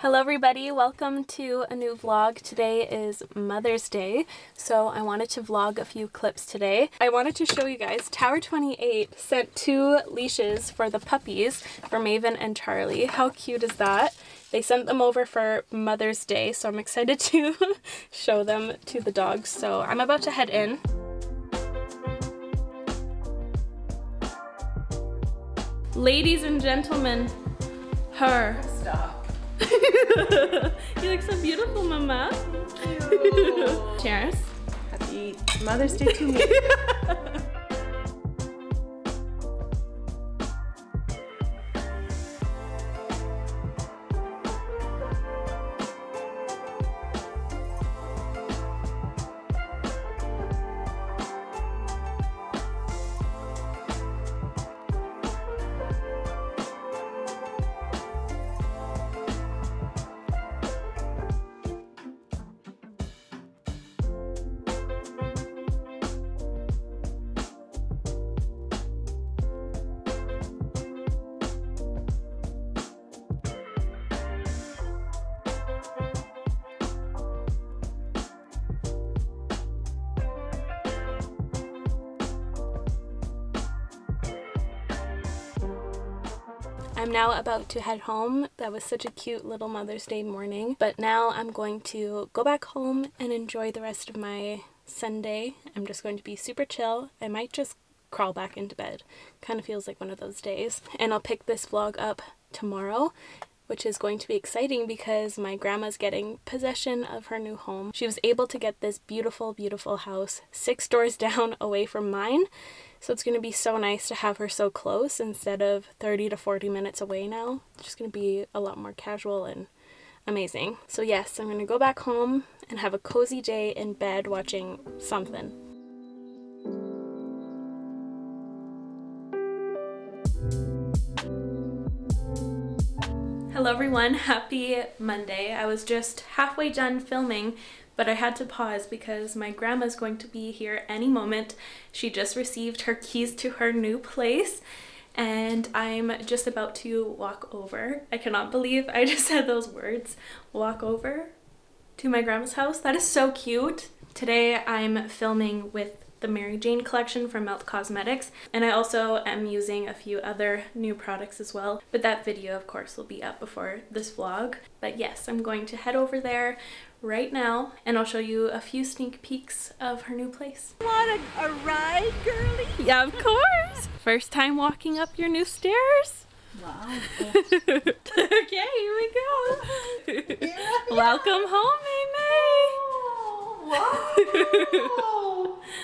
Hello everybody, welcome to a new vlog. Today is Mother's Day, so I wanted to vlog a few clips today. I wanted to show you guys, Tower 28 sent two leashes for the puppies for Maven and Charlie. How cute is that? They sent them over for Mother's Day, so I'm excited to show them to the dogs. So I'm about to head in. Ladies and gentlemen, her. Stop. you look so beautiful, Mama. Cheers. Happy Mother's Day to me. I'm now about to head home. That was such a cute little Mother's Day morning. But now I'm going to go back home and enjoy the rest of my Sunday. I'm just going to be super chill. I might just crawl back into bed. Kind of feels like one of those days. And I'll pick this vlog up tomorrow which is going to be exciting because my grandma's getting possession of her new home. She was able to get this beautiful, beautiful house six doors down away from mine. So it's going to be so nice to have her so close instead of 30 to 40 minutes away now. It's just going to be a lot more casual and amazing. So yes, I'm going to go back home and have a cozy day in bed watching something. Hello everyone, happy Monday. I was just halfway done filming, but I had to pause because my grandma's going to be here any moment. She just received her keys to her new place and I'm just about to walk over. I cannot believe I just said those words. Walk over to my grandma's house. That is so cute. Today I'm filming with the Mary Jane collection from Melt Cosmetics and I also am using a few other new products as well but that video of course will be up before this vlog but yes I'm going to head over there right now and I'll show you a few sneak peeks of her new place. Want a, a ride, girly? Yeah, of course! First time walking up your new stairs? Wow. okay, here we go. Welcome home, May May. Oh, wow.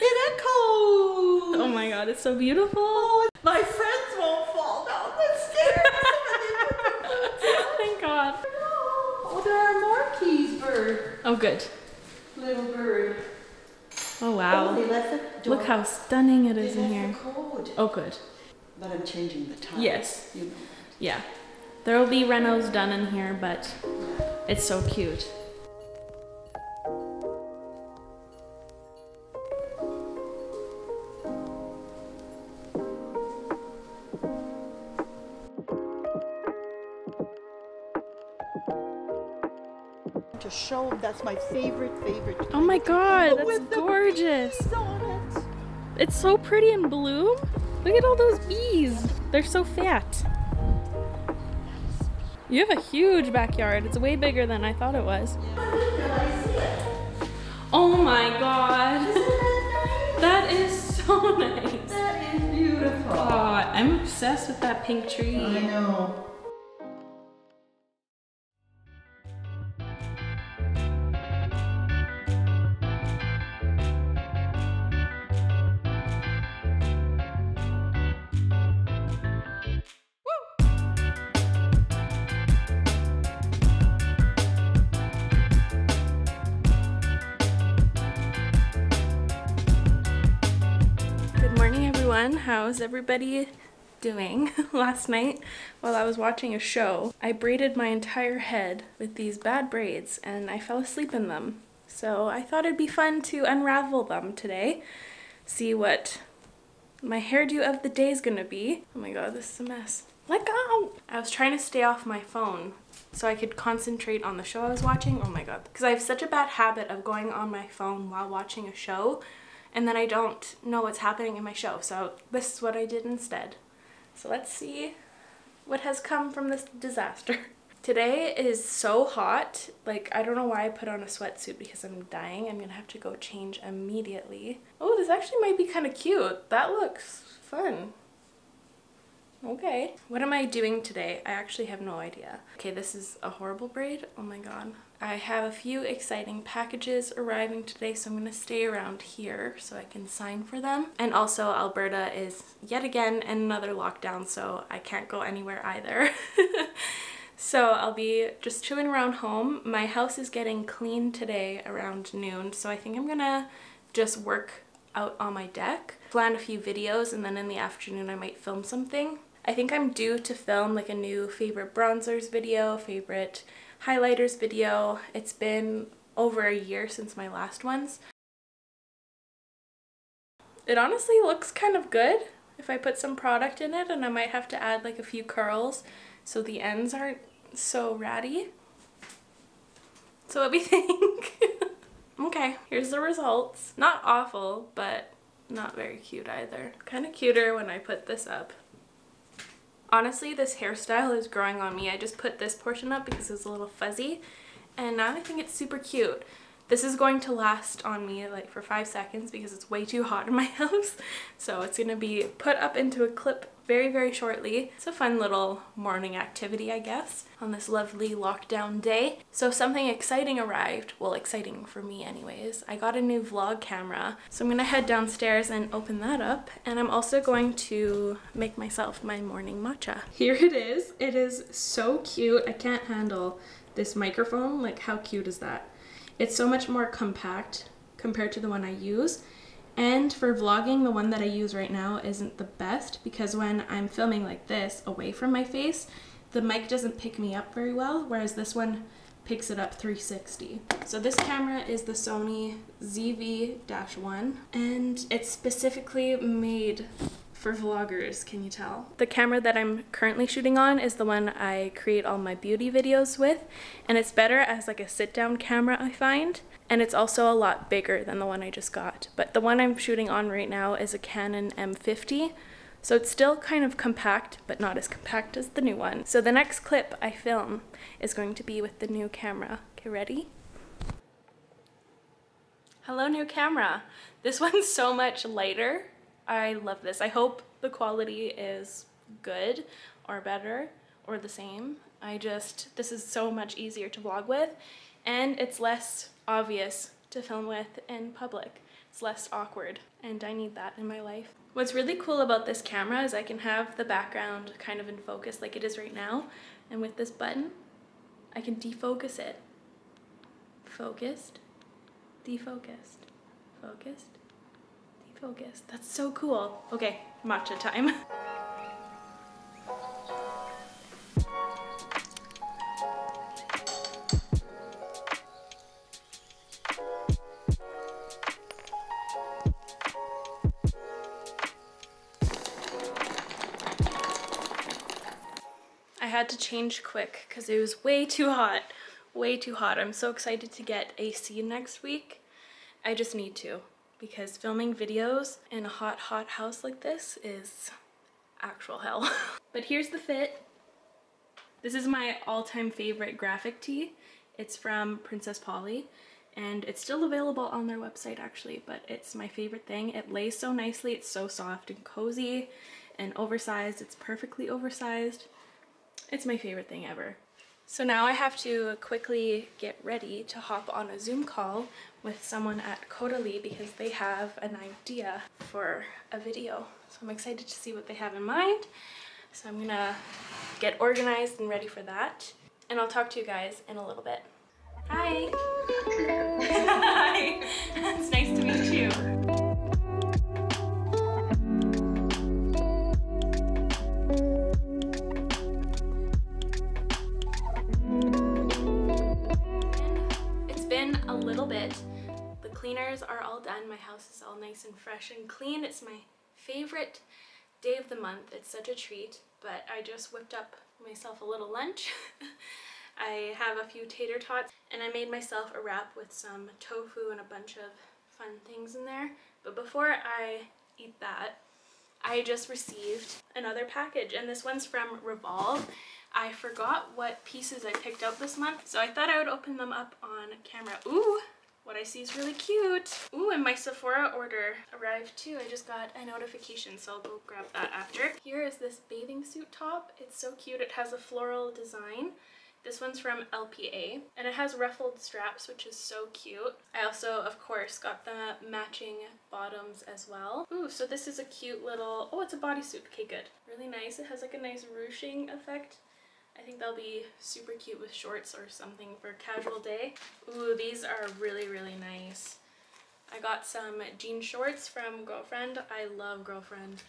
it echoes. Oh my god, it's so beautiful. Oh, my friends won't fall down the stairs. Thank god. Oh, there are more keys, bird. Oh good. Little bird. Oh Oh, wow. they left the door. Look how stunning it is in here. Oh good. But I'm changing the time. Yes. You know. Yeah. There will be renos done in here, but it's so cute. Show that's my favorite, favorite. Oh my god, that's With gorgeous. it. It's so pretty in bloom. Look at all those bees. They're so fat. You have a huge backyard. It's way bigger than I thought it was. Oh my god. That is so nice. That is beautiful. Oh, I'm obsessed with that pink tree. I know. Everyone. How's everybody doing? Last night, while I was watching a show, I braided my entire head with these bad braids and I fell asleep in them. So I thought it'd be fun to unravel them today, see what my hairdo of the day is gonna be. Oh my god, this is a mess. Let go! I was trying to stay off my phone so I could concentrate on the show I was watching. Oh my god. Because I have such a bad habit of going on my phone while watching a show and then I don't know what's happening in my show. So this is what I did instead. So let's see what has come from this disaster. Today is so hot. Like, I don't know why I put on a sweatsuit because I'm dying. I'm gonna have to go change immediately. Oh, this actually might be kind of cute. That looks fun. Okay. What am I doing today? I actually have no idea. Okay, this is a horrible braid. Oh my god. I have a few exciting packages arriving today, so I'm going to stay around here so I can sign for them. And also Alberta is yet again in another lockdown, so I can't go anywhere either. so I'll be just chilling around home. My house is getting clean today around noon, so I think I'm gonna just work out on my deck, plan a few videos, and then in the afternoon I might film something. I think I'm due to film like a new favorite bronzers video, favorite highlighters video. It's been over a year since my last ones. It honestly looks kind of good if I put some product in it and I might have to add like a few curls so the ends aren't so ratty. So what do you think? okay, here's the results. Not awful, but not very cute either. Kind of cuter when I put this up. Honestly, this hairstyle is growing on me. I just put this portion up because it's a little fuzzy and now I think it's super cute. This is going to last on me like for five seconds because it's way too hot in my house. So it's going to be put up into a clip very, very shortly. It's a fun little morning activity, I guess, on this lovely lockdown day. So something exciting arrived. Well, exciting for me anyways. I got a new vlog camera. So I'm gonna head downstairs and open that up. And I'm also going to make myself my morning matcha. Here it is. It is so cute. I can't handle this microphone. Like, how cute is that? It's so much more compact compared to the one I use. And for vlogging, the one that I use right now isn't the best because when I'm filming like this away from my face, the mic doesn't pick me up very well, whereas this one picks it up 360. So this camera is the Sony ZV-1 and it's specifically made for vloggers, can you tell? The camera that I'm currently shooting on is the one I create all my beauty videos with and it's better as like a sit down camera I find and it's also a lot bigger than the one I just got. But the one I'm shooting on right now is a Canon M50 so it's still kind of compact, but not as compact as the new one. So the next clip I film is going to be with the new camera. Okay, ready? Hello, new camera. This one's so much lighter. I love this. I hope the quality is good or better or the same. I just, this is so much easier to vlog with and it's less obvious to film with in public. It's less awkward and I need that in my life. What's really cool about this camera is I can have the background kind of in focus like it is right now. And with this button, I can defocus it. Focused, defocused, focused, defocused. That's so cool. Okay, matcha time. had to change quick because it was way too hot. Way too hot. I'm so excited to get AC next week. I just need to because filming videos in a hot, hot house like this is actual hell. but here's the fit. This is my all-time favorite graphic tee. It's from Princess Polly and it's still available on their website actually, but it's my favorite thing. It lays so nicely, it's so soft and cozy and oversized. It's perfectly oversized. It's my favorite thing ever. So now I have to quickly get ready to hop on a Zoom call with someone at Caudalie because they have an idea for a video. So I'm excited to see what they have in mind. So I'm gonna get organized and ready for that. And I'll talk to you guys in a little bit. Hi! Hi! It's nice cleaners are all done. My house is all nice and fresh and clean. It's my favorite day of the month. It's such a treat, but I just whipped up myself a little lunch. I have a few tater tots and I made myself a wrap with some tofu and a bunch of fun things in there. But before I eat that, I just received another package and this one's from Revolve. I forgot what pieces I picked up this month, so I thought I would open them up on camera. Ooh, what I see is really cute. Ooh, and my Sephora order arrived too. I just got a notification, so I'll go grab that after. Here is this bathing suit top. It's so cute. It has a floral design. This one's from LPA and it has ruffled straps, which is so cute. I also, of course, got the matching bottoms as well. Ooh, so this is a cute little, oh, it's a bodysuit. Okay, good. Really nice. It has like a nice ruching effect. I think they'll be super cute with shorts or something for a casual day. Ooh, these are really, really nice. I got some jean shorts from Girlfriend. I love Girlfriend.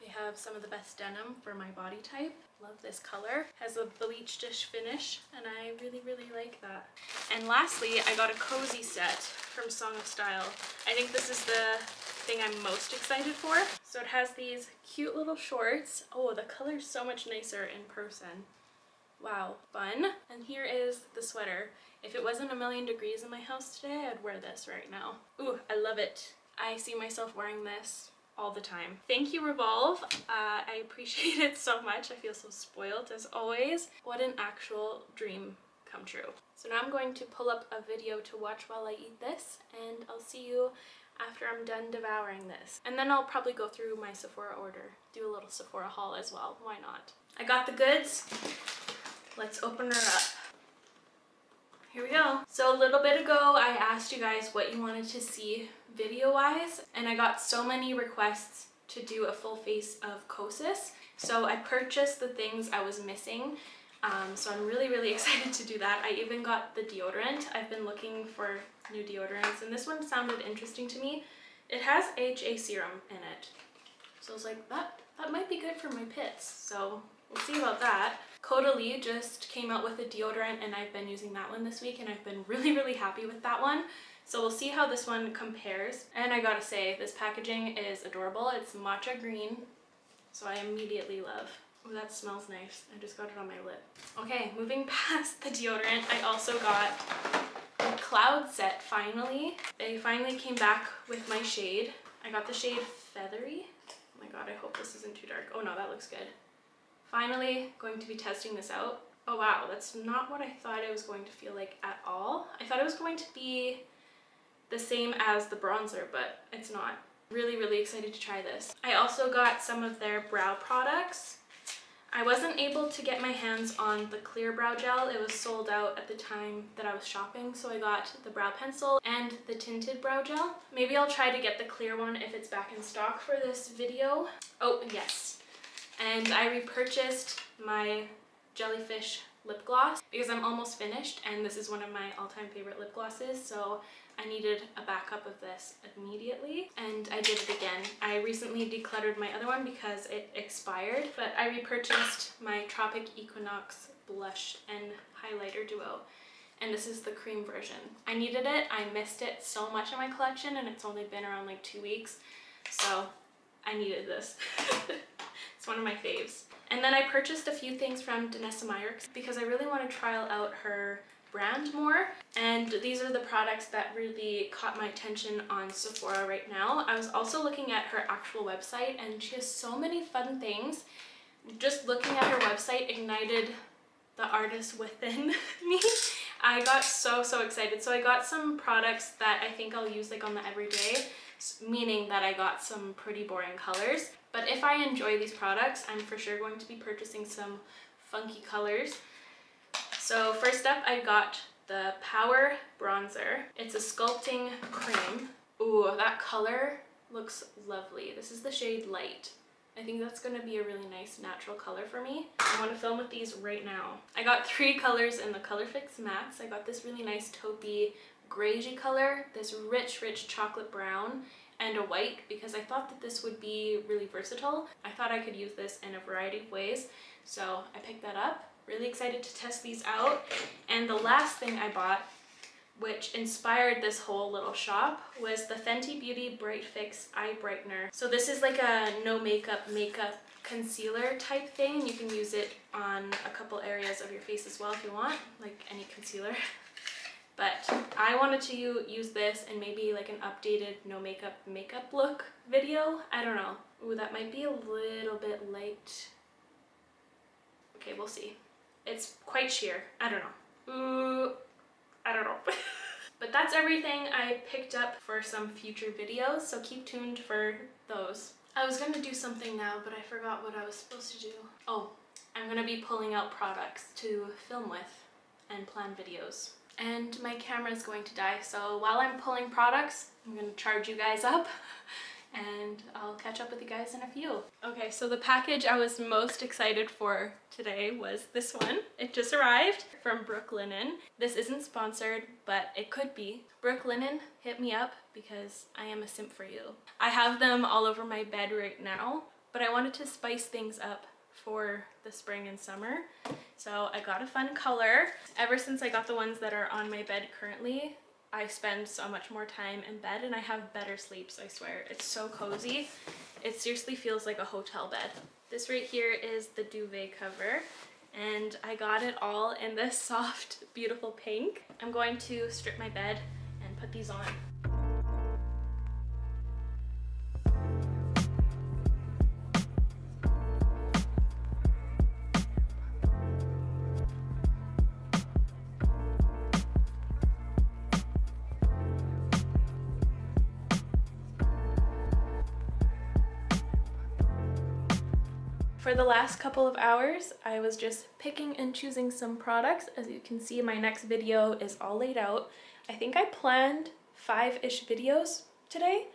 They have some of the best denim for my body type. Love this color. Has a bleached-ish finish and I really, really like that. And lastly, I got a cozy set from Song of Style. I think this is the thing I'm most excited for. So it has these cute little shorts. Oh, the color's so much nicer in person. Wow, fun. And here is the sweater. If it wasn't a million degrees in my house today, I'd wear this right now. Ooh, I love it. I see myself wearing this all the time. Thank you, Revolve. Uh, I appreciate it so much. I feel so spoiled as always. What an actual dream come true. So now I'm going to pull up a video to watch while I eat this and I'll see you after I'm done devouring this. And then I'll probably go through my Sephora order, do a little Sephora haul as well. Why not? I got the goods. Let's open her up. Here we go. So a little bit ago, I asked you guys what you wanted to see video-wise, and I got so many requests to do a full face of Kosas. So I purchased the things I was missing. Um, so I'm really, really excited to do that. I even got the deodorant. I've been looking for new deodorants, and this one sounded interesting to me. It has HA serum in it. So I was like, that, that might be good for my pits. So we'll see about that. Caudalie just came out with a deodorant and I've been using that one this week and I've been really, really happy with that one. So we'll see how this one compares. And I gotta say, this packaging is adorable. It's matcha green, so I immediately love. Oh, that smells nice. I just got it on my lip. Okay, moving past the deodorant, I also got the cloud set finally. They finally came back with my shade. I got the shade Feathery. Oh my god, I hope this isn't too dark. Oh no, that looks good. Finally going to be testing this out. Oh wow, that's not what I thought it was going to feel like at all. I thought it was going to be the same as the bronzer, but it's not. Really, really excited to try this. I also got some of their brow products. I wasn't able to get my hands on the clear brow gel. It was sold out at the time that I was shopping, so I got the brow pencil and the tinted brow gel. Maybe I'll try to get the clear one if it's back in stock for this video. Oh, yes, and I repurchased my Jellyfish lip gloss because I'm almost finished and this is one of my all-time favorite lip glosses so I needed a backup of this immediately and I did it again. I recently decluttered my other one because it expired but I repurchased my Tropic Equinox blush and highlighter duo and this is the cream version. I needed it, I missed it so much in my collection and it's only been around like two weeks so I needed this. one of my faves. And then I purchased a few things from Danessa Myricks because I really want to trial out her brand more and these are the products that really caught my attention on Sephora right now. I was also looking at her actual website and she has so many fun things. Just looking at her website ignited the artist within me. I got so, so excited. So I got some products that I think I'll use like on the everyday, meaning that I got some pretty boring colors. But if I enjoy these products, I'm for sure going to be purchasing some funky colors. So first up, I got the Power Bronzer. It's a sculpting cream. Ooh, that color looks lovely. This is the shade Light. I think that's going to be a really nice natural color for me. I want to film with these right now. I got three colors in the Colorfix Max. I got this really nice taupey grayy color, this rich, rich chocolate brown, and a white because I thought that this would be really versatile. I thought I could use this in a variety of ways, so I picked that up. Really excited to test these out. And the last thing I bought, which inspired this whole little shop, was the Fenty Beauty Bright Fix Eye Brightener. So this is like a no makeup makeup concealer type thing. You can use it on a couple areas of your face as well if you want, like any concealer. But I wanted to use this and maybe like an updated no makeup makeup look video. I don't know. Ooh, that might be a little bit light. Okay, we'll see. It's quite sheer. I don't know. Ooh, I don't know. but that's everything I picked up for some future videos, so keep tuned for those. I was gonna do something now, but I forgot what I was supposed to do. Oh, I'm gonna be pulling out products to film with and plan videos and my camera is going to die. So while I'm pulling products, I'm gonna charge you guys up and I'll catch up with you guys in a few. Okay, so the package I was most excited for today was this one. It just arrived from Brooklinen. This isn't sponsored, but it could be. Brooklinen, hit me up because I am a simp for you. I have them all over my bed right now, but I wanted to spice things up for the spring and summer. So I got a fun color. Ever since I got the ones that are on my bed currently, I spend so much more time in bed and I have better sleeps, I swear. It's so cozy. It seriously feels like a hotel bed. This right here is the duvet cover and I got it all in this soft, beautiful pink. I'm going to strip my bed and put these on. For the last couple of hours, I was just picking and choosing some products. As you can see, my next video is all laid out. I think I planned five-ish videos today,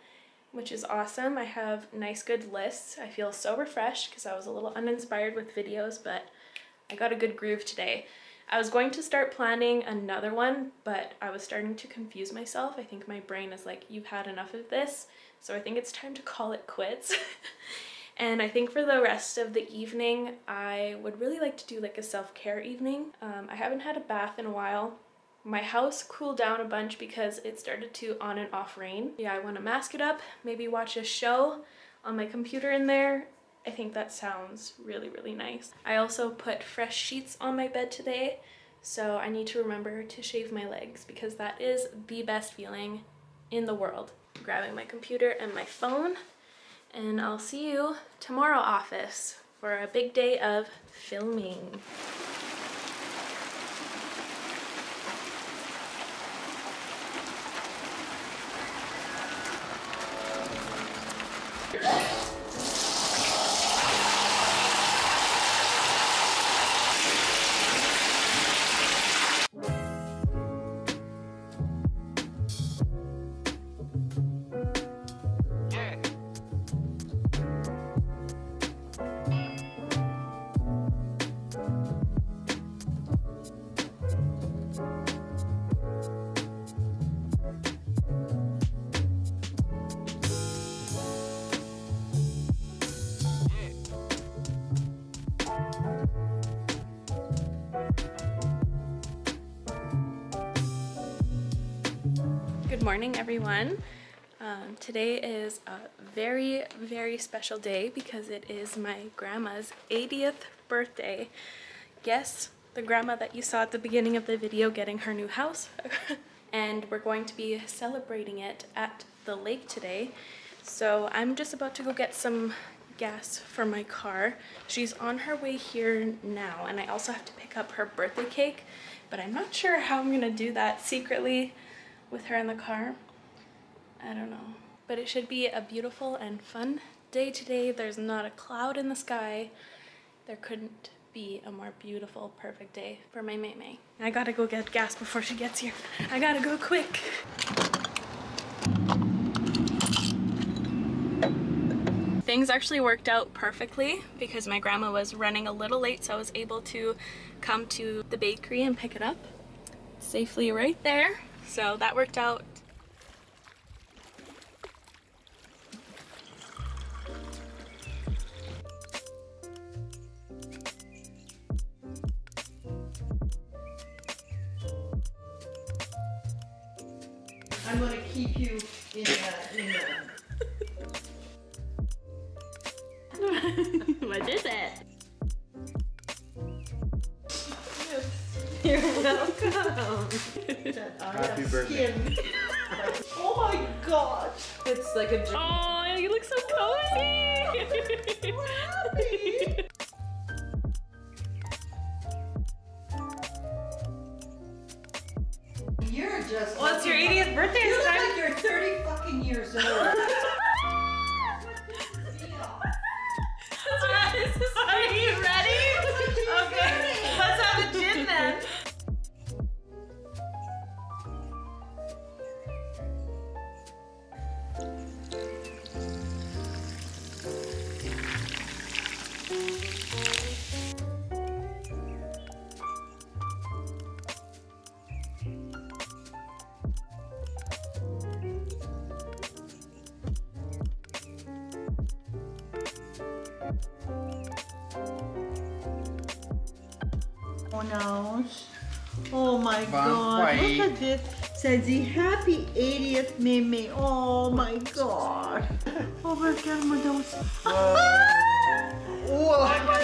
which is awesome. I have nice good lists. I feel so refreshed because I was a little uninspired with videos, but I got a good groove today. I was going to start planning another one, but I was starting to confuse myself. I think my brain is like, you've had enough of this, so I think it's time to call it quits. And I think for the rest of the evening, I would really like to do like a self-care evening. Um, I haven't had a bath in a while. My house cooled down a bunch because it started to on and off rain. Yeah, I want to mask it up, maybe watch a show on my computer in there. I think that sounds really, really nice. I also put fresh sheets on my bed today, so I need to remember to shave my legs because that is the best feeling in the world. Grabbing my computer and my phone and I'll see you tomorrow office for a big day of filming. Morning everyone. Um, today is a very, very special day because it is my grandma's 80th birthday. Yes, the grandma that you saw at the beginning of the video getting her new house. and we're going to be celebrating it at the lake today. So I'm just about to go get some gas for my car. She's on her way here now and I also have to pick up her birthday cake, but I'm not sure how I'm gonna do that secretly with her in the car. I don't know. But it should be a beautiful and fun day today. There's not a cloud in the sky. There couldn't be a more beautiful, perfect day for my May I gotta go get gas before she gets here. I gotta go quick. Things actually worked out perfectly because my grandma was running a little late so I was able to come to the bakery and pick it up safely right there. So that worked out. I'm going to keep you in, uh, in uh, what is it? You're welcome. Happy birthday. Oh my god. It's like a dream. Oh, you look so cozy. You're just. Well, it's your 80th birthday You look time. like you're 30 fucking years old. Oh no. Oh my god. Look at this. Says the happy 80th Mimi. Oh my god. Oh my god.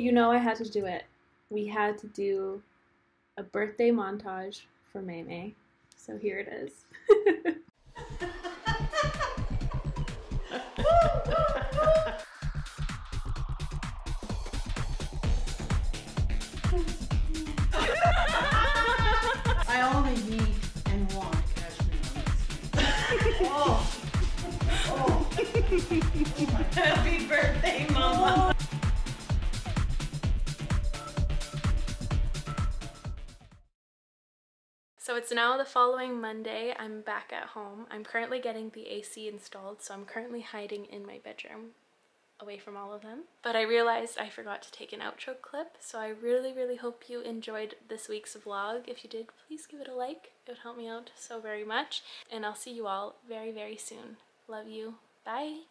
You know I had to do it. We had to do a birthday montage for May May. So here it is. So it's now the following Monday. I'm back at home. I'm currently getting the AC installed, so I'm currently hiding in my bedroom away from all of them. But I realized I forgot to take an outro clip, so I really, really hope you enjoyed this week's vlog. If you did, please give it a like. It would help me out so very much. And I'll see you all very, very soon. Love you. Bye.